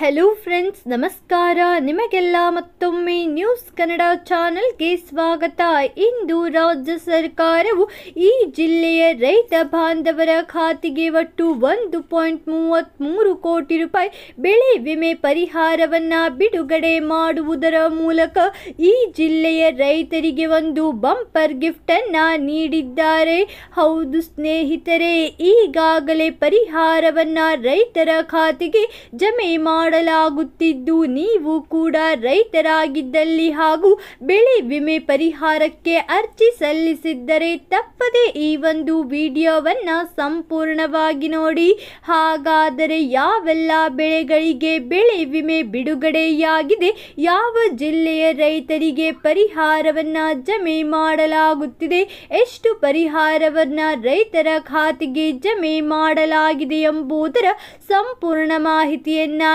Hello friends ನಮಸ್ಕಾರ. ನಿಮಗೆಲ್ಲ ಮತ್ತೊಮ್ಮೆ ನ್ಯೂಸ್ ಕನ್ನಡ ಚಾನೆಲ್ಗೆ ಸ್ವಾಗತ. ಇಂದು ರಾಜ್ಯ ಸರ್ಕಾರವು ಈ ಜಿಲ್ಲೆಯ ರೈತ ಬಾಂಧವರ ಖಾತೆಗೆ ಒಟ್ಟು ಒಂದು ಪಾಯಿಂಟ್ ಮೂವತ್ತ್ಮೂರು ಕೋಟಿ ರೂಪಾಯಿ ಬೆಳೆ ವಿಮೆ ಪರಿಹಾರವನ್ನು ಬಿಡುಗಡೆ ಮಾಡುವುದರ ಮೂಲಕ ಈ ಜಿಲ್ಲೆಯ ರೈತರಿಗೆ ಒಂದು ಬಂಪರ್ ಗಿಫ್ಟನ್ನು ನೀಡಿದ್ದಾರೆ. ಹೌದು ಸ್ನೇಹಿತರೆ, ಈಗಾಗಲೇ ಪರಿಹಾರವನ್ನು ರೈತರ ಖಾತೆಗೆ ಜಮೆ ಮಾಡಲಾಗುತ್ತಿದ್ದು, ನೀವು ಕೂಡ ರೈತರಾಗಿದ್ದಲ್ಲಿ ಹಾಗೂ ಬೆಳೆ ವಿಮೆ ಪರಿಹಾರಕ್ಕೆ ಅರ್ಜಿ ಸಲ್ಲಿಸಿದ್ದರೆ ತಪ್ಪದೆ ಈ ಒಂದು ವಿಡಿಯೋವನ್ನು ಸಂಪೂರ್ಣವಾಗಿ ನೋಡಿ. ಹಾಗಾದರೆ ಯಾವೆಲ್ಲ ಬೆಳೆಗಳಿಗೆ ಬೆಳೆ ವಿಮೆ ಬಿಡುಗಡೆಯಾಗಿದೆ, ಯಾವ ಜಿಲ್ಲೆಯ ರೈತರಿಗೆ ಪರಿಹಾರವನ್ನು ಜಮೆ ಮಾಡಲಾಗುತ್ತಿದೆ, ಎಷ್ಟು ಪರಿಹಾರವನ್ನು ರೈತರ ಖಾತೆಗೆ ಜಮೆ ಮಾಡಲಾಗಿದೆ ಎಂಬುದರ ಸಂಪೂರ್ಣ ಮಾಹಿತಿಯನ್ನು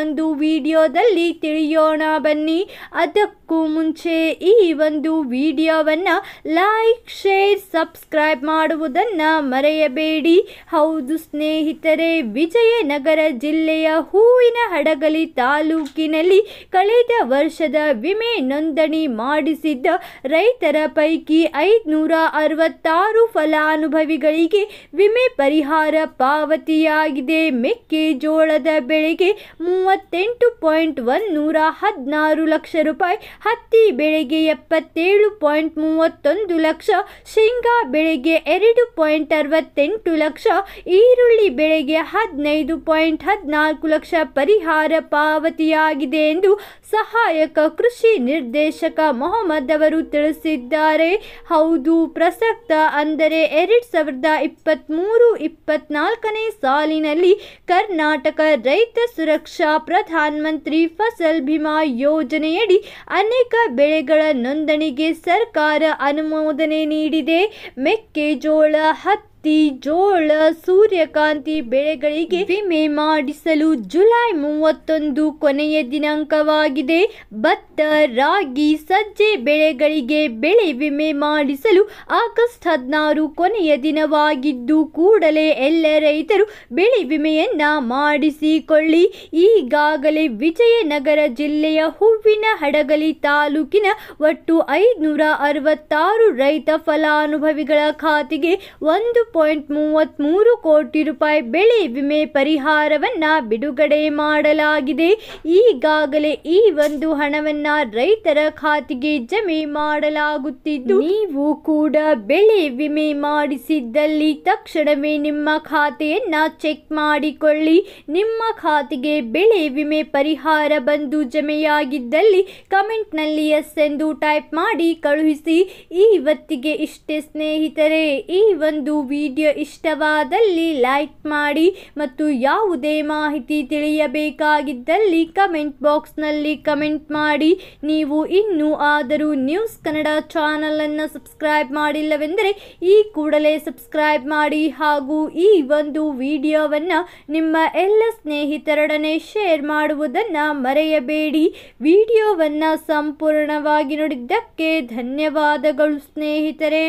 ಒಂದು ವಿಡಿಯೋದಲ್ಲಿ ತಿಳಿಯೋಣ ಬನ್ನಿ. ಅದಕ್ಕೂ ಮುಂಚೆ ಈ ಒಂದು ವಿಡಿಯೋವನ್ನು ಲೈಕ್, ಶೇರ್, ಸಬ್ಸ್ಕ್ರೈಬ್ ಮಾಡುವುದನ್ನು ಮರೆಯಬೇಡಿ. ಹೌದು ಸ್ನೇಹಿತರೆ, ವಿಜಯನಗರ ಜಿಲ್ಲೆಯ ಹೂವಿನ ಹಡಗಲಿ ತಾಲೂಕಿನಲ್ಲಿ ಕಳೆದ ವರ್ಷದ ವಿಮೆ ನೋಂದಣಿ ಮಾಡಿಸಿದ್ದ ರೈತರ ಪೈಕಿ ಐದುನೂರ ಅರವತ್ತಾರು ಫಲಾನುಭವಿಗಳಿಗೆ ವಿಮೆ ಪರಿಹಾರ ಪಾವತಿಯಾಗಿದೆ. ಮೆಕ್ಕೆಜೋಳದ ಬೆಳೆಗೆ ಮೂವತ್ತೆಂಟು ಪಾಯಿಂಟ್ ಒನ್ನೂರ ಹದಿನಾರು ಲಕ್ಷ ರೂಪಾಯಿ. ಹತ್ತಿ ಬೆಳೆಗೆ ಎಪ್ಪತ್ತೇಳು ಪಾಯಿಂಟ್ ಮೂವತ್ತೊಂದು ಲಕ್ಷ. ಶೇಂಗಾ ಬೆಳೆಗೆ ಎರಡು ಪಾಯಿಂಟ್ ಅರವತ್ತೆಂಟು ಲಕ್ಷ. ಈರುಳ್ಳಿ ಬೆಳೆಗೆ ಹದಿನೈದು ಪಾಯಿಂಟ್ ಹದಿನಾಲ್ಕು ಲಕ್ಷ ಪರಿಹಾರ ಪಾವತಿಯಾಗಿದೆ ಎಂದು ಸಹಾಯಕ ಕೃಷಿ ನಿರ್ದೇಶಕ ಮೊಹಮ್ಮದ್ ಅವರು ತಿಳಿಸಿದ್ದಾರೆ. ಹೌದು, ಪ್ರಸಕ್ತ ಅಂದರೆ ಎರಡು ಸಾವಿರದ ಇಪ್ಪತ್ತ್ಮೂರು ಇಪ್ಪತ್ನಾಲ್ಕನೇ ಸಾಲಿನಲ್ಲಿ ಕರ್ನಾಟಕ ರೈತ ಸುರಕ್ಷಾ ಪ್ರಧಾನ ಮಂತ್ರಿ ಫಸಲ್ ಬಿಮಾ ಯೋಜನೆಯಡಿ ಅನೇಕ ಬೆಳೆಗಳ ನೋಂದಣಿಗೆ ಸರ್ಕಾರ ಅನುಮೋದನೆ ನೀಡಿದೆ. ಮೆಕ್ಕೆಜೋಳ ಹತ್ತಿ ಜೋಳ, ಸೂರ್ಯಕಾಂತಿ ಬೆಳೆಗಳಿಗೆ ವಿಮೆ ಮಾಡಿಸಲು ಜುಲೈ ಮೂವತ್ತೊಂದು ಕೊನೆಯ ದಿನಾಂಕವಾಗಿದೆ. ಭತ್ತ, ರಾಗಿ, ಸಜ್ಜೆ ಬೆಳೆಗಳಿಗೆ ಬೆಳೆ ವಿಮೆ ಮಾಡಿಸಲು ಆಗಸ್ಟ್ ಹದಿನಾರು ಕೊನೆಯ ದಿನವಾಗಿದ್ದು, ಕೂಡಲೇ ಎಲ್ಲ ರೈತರು ಬೆಳೆ ವಿಮೆಯನ್ನ ಮಾಡಿಸಿಕೊಳ್ಳಿ. ಈಗಾಗಲೇ ವಿಜಯನಗರ ಜಿಲ್ಲೆಯ ಹೂವಿನ ಹಡಗಲಿ ತಾಲೂಕಿನ ಒಟ್ಟು ಐದುನೂರ ಅರವತ್ತಾರು ರೈತ ಫಲಾನುಭವಿಗಳ ಖಾತೆಗೆ ಒಂದು ಪಾಯಿಂಟ್ ಮೂವತ್ತ್ಮೂರು ಕೋಟಿ ರೂಪಾಯಿ ಬೆಳೆ ವಿಮೆ ಪರಿಹಾರವನ್ನ ಬಿಡುಗಡೆ ಮಾಡಲಾಗಿದೆ. ಈಗಾಗಲೇ ಈ ಒಂದು ಹಣವನ್ನ ರೈತರ ಖಾತೆಗೆ ಜಮೆ ಮಾಡಲಾಗುತ್ತಿದ್ದು, ನೀವು ಕೂಡ ಬೆಳೆ ವಿಮೆ ಮಾಡಿಸಿದ್ದಲ್ಲಿ ತಕ್ಷಣವೇ ನಿಮ್ಮ ಖಾತೆಯನ್ನು ಚೆಕ್ ಮಾಡಿಕೊಳ್ಳಿ. ನಿಮ್ಮ ಖಾತೆಗೆ ಬೆಳೆ ವಿಮೆ ಪರಿಹಾರ ಬಂದು ಜಮೆಯಾಗಿದ್ದಲ್ಲಿ ಕಮೆಂಟ್ನಲ್ಲಿ ಎಸ್ ಎಂದು ಟೈಪ್ ಮಾಡಿ ಕಳುಹಿಸಿ. ಈ ಇವತ್ತಿಗೆ ಇಷ್ಟೇ ಸ್ನೇಹಿತರೆ, ಈ ಒಂದು ವಿಡಿಯೋ ಇಷ್ಟವಾದಲ್ಲಿ ಲೈಕ್ ಮಾಡಿ ಮತ್ತು ಯಾವುದೇ ಮಾಹಿತಿ ತಿಳಿಯಬೇಕಾಗಿದ್ದಲ್ಲಿ ಕಮೆಂಟ್ ಬಾಕ್ಸ್ನಲ್ಲಿ ಕಮೆಂಟ್ ಮಾಡಿ. ನೀವು ಇನ್ನೂ ಆದರೂ ನ್ಯೂಸ್ ಕನ್ನಡ ಚಾನಲನ್ನು ಸಬ್ಸ್ಕ್ರೈಬ್ ಮಾಡಿಲ್ಲವೆಂದರೆ ಈ ಕೂಡಲೇ ಸಬ್ಸ್ಕ್ರೈಬ್ ಮಾಡಿ ಹಾಗೂ ಈ ಒಂದು ವಿಡಿಯೋವನ್ನು ನಿಮ್ಮ ಎಲ್ಲ ಸ್ನೇಹಿತರೊಡನೆ ಶೇರ್ ಮಾಡುವುದನ್ನು ಮರೆಯಬೇಡಿ. ವಿಡಿಯೋವನ್ನು ಸಂಪೂರ್ಣವಾಗಿ ನೋಡಿದ್ದಕ್ಕೆ ಧನ್ಯವಾದಗಳು ಸ್ನೇಹಿತರೆ.